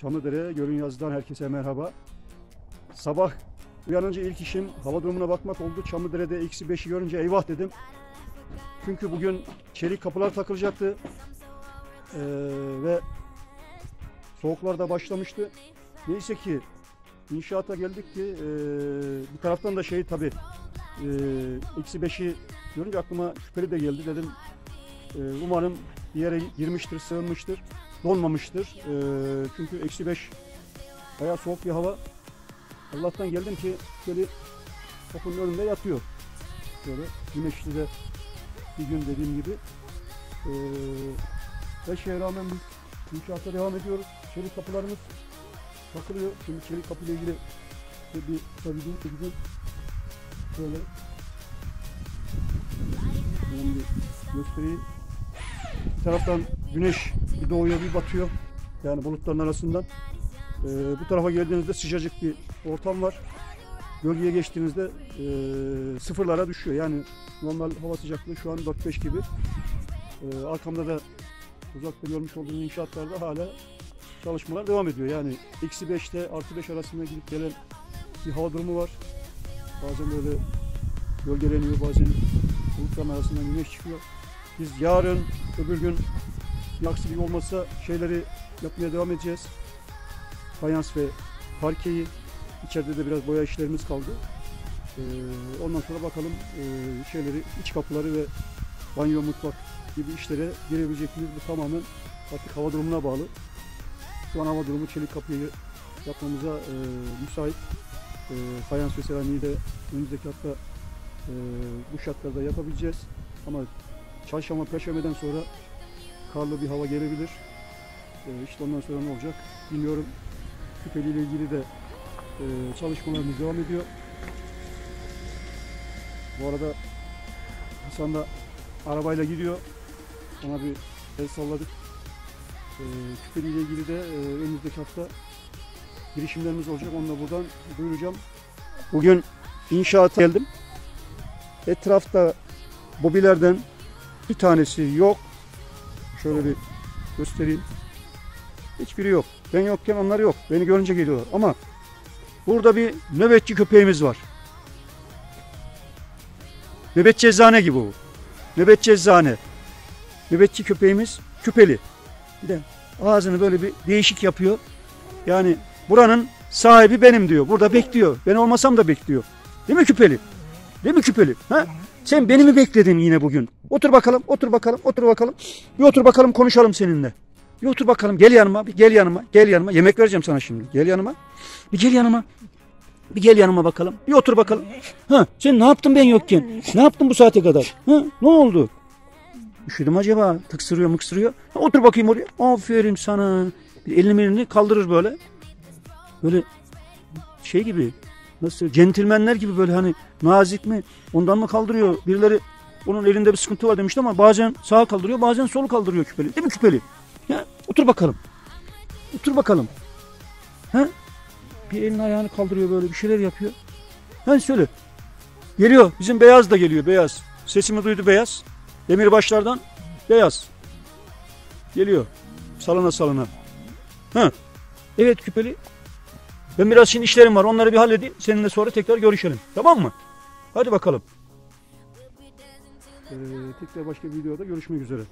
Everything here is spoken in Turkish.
Çamlıdere Gölün Yazı'dan herkese merhaba. Sabah uyanınca ilk işim hava durumuna bakmak oldu. Çamlıdere'de eksi 5'i görünce eyvah dedim. Çünkü bugün çelik kapılar takılacaktı. Ee, ve soğuklar da başlamıştı. Neyse ki inşaata geldik ki ee, bir taraftan da şey tabi eksi 5'i görünce aklıma şüpheli de geldi dedim. Ee, umarım bir yere girmiştir, sığınmıştır donmamıştır. Ee, çünkü eksi 5 bayağı soğuk bir hava. Allah'tan geldim ki şöyle kapının önünde yatıyor. Böyle güneşli de bir gün dediğim gibi. Ee, her şeye rağmen biz inşaata devam ediyoruz. Çelik kapılarımız takılıyor. Şimdi çelik kapıyla ilgili bir, bir tabii bir. Şöyle. Göstereyim. Bir taraftan güneş bir doğuyor bir batıyor. Yani bulutların arasından. Ee, bu tarafa geldiğinizde sıcacık bir ortam var. Gölgeye geçtiğinizde e, sıfırlara düşüyor. Yani normal hava sıcaklığı şu an 4-5 gibi. Ee, arkamda da uzakta görmüş olduğunuz inşaatlarda hala çalışmalar devam ediyor. Yani eksi 5'te artı 5 arasında gidip gelen bir hava durumu var. Bazen böyle gölgeleniyor, bazen bulutların arasından güneş çıkıyor. Biz yarın, öbür gün bir aksilik olmazsa şeyleri yapmaya devam edeceğiz. Fayans ve parkeyi. içeride de biraz boya işlerimiz kaldı. Ee, ondan sonra bakalım e, şeyleri, iç kapıları ve banyo, mutfak gibi işlere girebilecek miyiz? Bu tamamen artık hava durumuna bağlı. Şu an hava durumu çelik kapıyı yapmamıza e, müsait. E, fayans ve seramiği de önümüzdeki hafta bu şartlarda yapabileceğiz. Ama çarşamba, perşembeden sonra karlı bir hava gelebilir. E, işte ondan sonra ne olacak bilmiyorum. Küpeli ile ilgili de e, çalışmalarımız devam ediyor. Bu arada Hasan da arabayla gidiyor. Ona bir el salladık. E, küpeli ile ilgili de e, önümüzdeki hafta girişimlerimiz olacak. Onu da buradan duyuracağım. Bugün inşaata geldim. Etrafta bobilerden bir tanesi yok. Şöyle bir göstereyim. Hiçbiri yok. Ben yokken onlar yok. Beni görünce geliyorlar. Ama burada bir nöbetçi köpeğimiz var. Nöbetçi eczane gibi bu. Nöbetçi eczane. Nöbetçi köpeğimiz küpeli. Bir de ağzını böyle bir değişik yapıyor. Yani buranın sahibi benim diyor. Burada bekliyor. Ben olmasam da bekliyor. Değil mi küpeli? Değil mi küpeli? Ha? Sen beni mi bekledin yine bugün? Otur bakalım, otur bakalım, otur bakalım. Bir otur bakalım konuşalım seninle. Bir otur bakalım gel yanıma, bir gel yanıma, gel yanıma. Yemek vereceğim sana şimdi. Gel yanıma. Bir gel yanıma. Bir gel yanıma bakalım. Bir otur bakalım. Ha, sen ne yaptın ben yokken? Ne yaptın bu saate kadar? Ha, ne oldu? Üşüdüm acaba? Tıksırıyor mıksırıyor. Ha, otur bakayım oraya. Aferin sana. Elini elini kaldırır böyle. Böyle şey gibi nasıl centilmenler gibi böyle hani nazik mi ondan mı kaldırıyor birileri onun elinde bir sıkıntı var demişti ama bazen sağa kaldırıyor bazen solu kaldırıyor küpeli. Değil mi küpeli? Ya otur bakalım. Otur bakalım. Ha? Bir elini ayağını kaldırıyor böyle bir şeyler yapıyor. Ha söyle. Geliyor bizim beyaz da geliyor beyaz. Sesimi duydu beyaz. Demirbaşlardan beyaz. Geliyor salına salına. Ha. Evet küpeli. Ben biraz şimdi işlerim var. Onları bir halledeyim. Seninle sonra tekrar görüşelim. Tamam mı? Hadi bakalım. Ee, tekrar başka bir videoda görüşmek üzere.